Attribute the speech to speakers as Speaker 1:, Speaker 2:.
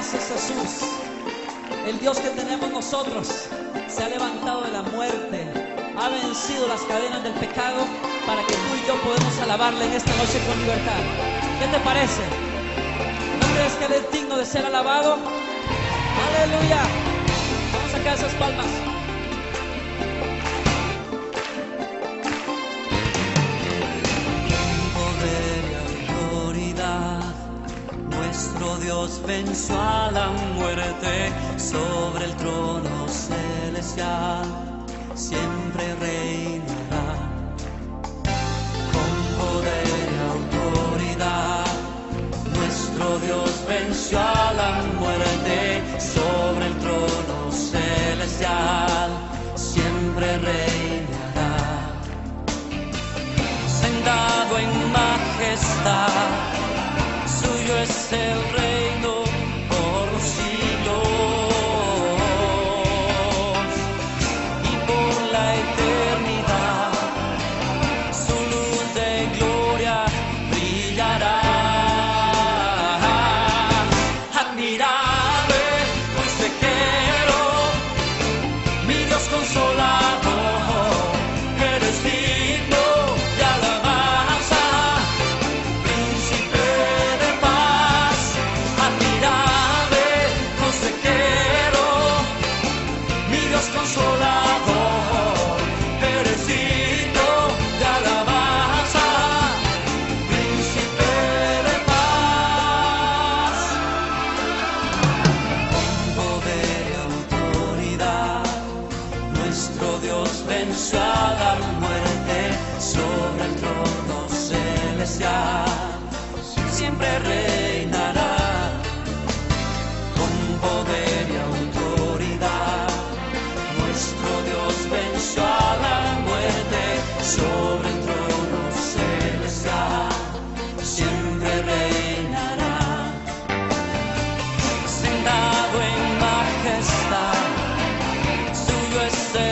Speaker 1: Gracias Jesús. El Dios que tenemos nosotros se ha levantado de la muerte, ha vencido las cadenas del pecado para que tú y yo podamos alabarle en esta noche con libertad. ¿Qué te parece? ¿No crees que Él es digno de ser alabado? Aleluya. Vamos a sacar esas palmas.
Speaker 2: Venció a la muerte sobre el trono celestial, siempre reinará. Con poder y autoridad, nuestro Dios venció a la muerte sobre el trono celestial, siempre reinará sentado en majestad. Suyo es el reino Dios consolador, Venció a la muerte sobre el trono celestial. Siempre reinará con poder y autoridad. Nuestro Dios venció a la muerte sobre el trono celestial. Siempre reinará sentado en majestad. Suyo es el